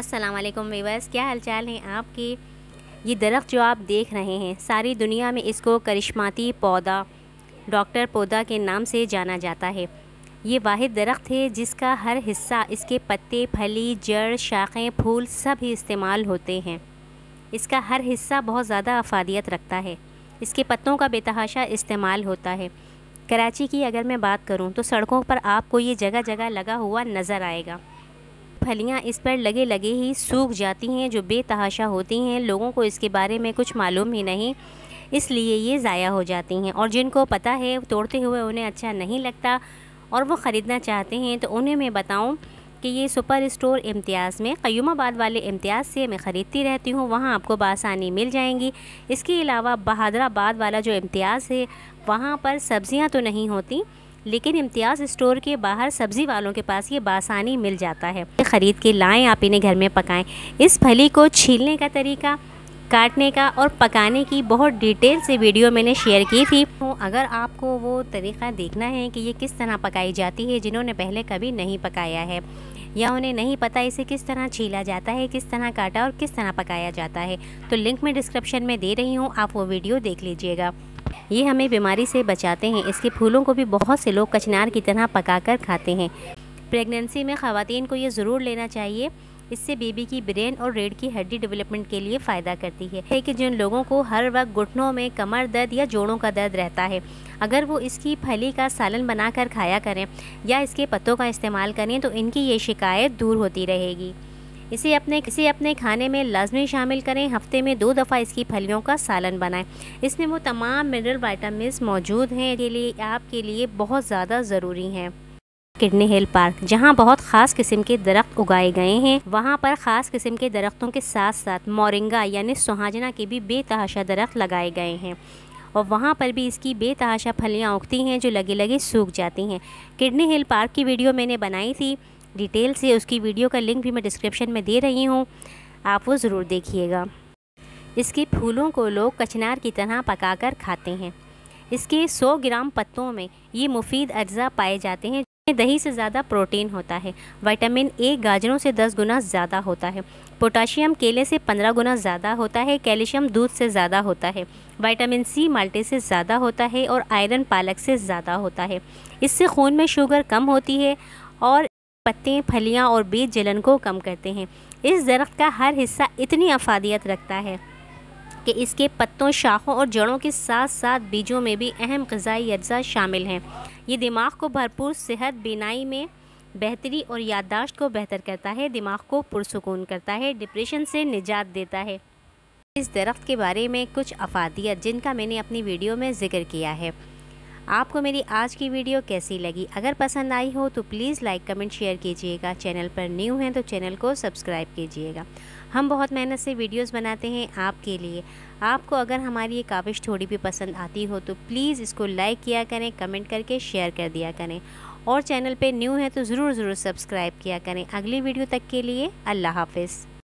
अस्सलाम वालेकुम वीवर्स क्या हालचाल हैं आपके? ये दरख्त जो आप देख रहे हैं, सारी दुनिया में इसको करिश्माती पौधा, डॉक्टर पौधा के नाम से जाना जाता है। ये वाहिद दरख्त है जिसका हर हिस्सा, इसके पत्ते, फली, जड़, शाखें, फूल सब ही इस्तेमाल होते हैं। इसका हर हिस्सा बहुत ज़्यादा अफादियत रखता है। इसके पत्तों का बेतहाशा इस्तेमाल होता है। कराची की अगर मैं बात करूँ तो सड़कों पर आपको ये जगह जगह लगा हुआ नज़र आएगा। फलियाँ इस पर लगे लगे ही सूख जाती हैं, जो बेतहाशा होती हैं। लोगों को इसके बारे में कुछ मालूम ही नहीं, इसलिए ये ज़ाया हो जाती हैं। और जिनको पता है, तोड़ते हुए उन्हें अच्छा नहीं लगता और वो ख़रीदना चाहते हैं तो उन्हें मैं बताऊँ कि ये सुपर स्टोर इम्तियाज़ में, क्यूमाबाद वाले इम्तियाज़ से मैं ख़रीदती रहती हूँ, वहाँ आपको बसानी मिल जाएँगी। इसके अलावा बहादराबाद वाला जो इम्तियाज़ है, वहाँ पर सब्ज़ियाँ तो नहीं होती लेकिन इम्तियाज़ स्टोर के बाहर सब्ज़ी वालों के पास ये बासानी मिल जाता है। ख़रीद के लाएँ, आप इन्हें घर में पकाएँ। इस फली को छीलने का तरीका, काटने का और पकाने की बहुत डिटेल से वीडियो मैंने शेयर की थी। तो अगर आपको वो तरीक़ा देखना है कि ये किस तरह पकाई जाती है, जिन्होंने पहले कभी नहीं पकाया है, या उन्हें नहीं पता इसे किस तरह छीला जाता है, किस तरह काटा और किस तरह पकाया जाता है तो लिंक मैं डिस्क्रिप्शन में दे रही हूँ, आप वो वीडियो देख लीजिएगा। ये हमें बीमारी से बचाते हैं। इसके फूलों को भी बहुत से लोग कचनार की तरह पकाकर खाते हैं। प्रेगनेंसी में ख़वान को ये ज़रूर लेना चाहिए। इससे बेबी की ब्रेन और रेड की हड्डी डेवलपमेंट के लिए फ़ायदा करती है कि जिन लोगों को हर वक्त घुटनों में कमर दर्द या जोड़ों का दर्द रहता है, अगर वो इसकी फली का सालन बनाकर खाया करें या इसके पत्तों का इस्तेमाल करें तो इनकी ये शिकायत दूर होती रहेगी। इसे अपने इसे अपने खाने में लाजमी शामिल करें। हफ़्ते में दो दफ़ा इसकी फलियों का सालन बनाएँ। इसमें वो तमाम मिनरल वाइटामिन मौजूद हैं, के लिए, आपके लिए बहुत ज़्यादा ज़रूरी हैं। किडनी हिल पार्क, जहाँ बहुत ख़ास किस्म के दरख्त उगाए गए हैं, वहाँ पर ख़ास किस्म के दरख्तों के साथ साथ मोरिंगा, यानी सुहाजना के भी बेतहाशा दरख्त लगाए गए हैं। और वहाँ पर भी इसकी बेतहाशा फलियाँ उगती हैं, जो लगे लगे सूख जाती हैं। किडनी हिल पार्क की वीडियो मैंने बनाई थी। डिटेल से उसकी वीडियो का लिंक भी मैं डिस्क्रिप्शन में दे रही हूँ, आप वो ज़रूर देखिएगा। इसके फूलों को लोग कचनार की तरह पकाकर खाते हैं। इसके 100 ग्राम पत्तों में ये मुफीद अज्जा पाए जाते हैं जिसमें दही से ज़्यादा प्रोटीन होता है, विटामिन ए गाजरों से 10 गुना ज़्यादा होता है, पोटाशियम केले से 15 गुना ज़्यादा होता है, कैल्शियम दूध से ज़्यादा होता है, विटामिन सी माल्टे से ज़्यादा होता है और आयरन पालक से ज़्यादा होता है। इससे खून में शुगर कम होती है और पत्ते, फलियाँ और बीज जलन को कम करते हैं। इस दरख्त का हर हिस्सा इतनी अफादियत रखता है कि इसके पत्तों, शाखों और जड़ों के साथ साथ बीजों में भी अहम गज़ाई अज्जा शामिल हैं। ये दिमाग को भरपूर सेहत, बीनाई में बेहतरी और याददाश्त को बेहतर करता है, दिमाग को पुरसकून करता है, डिप्रेशन से निजात देता है। इस दरख्त के बारे में कुछ अफादियत जिनका मैंने अपनी वीडियो में ज़िक्र किया है। आपको मेरी आज की वीडियो कैसी लगी? अगर पसंद आई हो तो प्लीज़ लाइक, कमेंट, शेयर कीजिएगा। चैनल पर न्यू हैं तो चैनल को सब्सक्राइब कीजिएगा। हम बहुत मेहनत से वीडियोस बनाते हैं आपके लिए। आपको अगर हमारी ये काविश थोड़ी भी पसंद आती हो तो प्लीज़ इसको लाइक किया करें, कमेंट करके शेयर कर दिया करें। और चैनल पे न्यू है तो ज़रूर ज़रूर सब्सक्राइब किया करें। अगली वीडियो तक के लिए अल्लाह हाफिज़।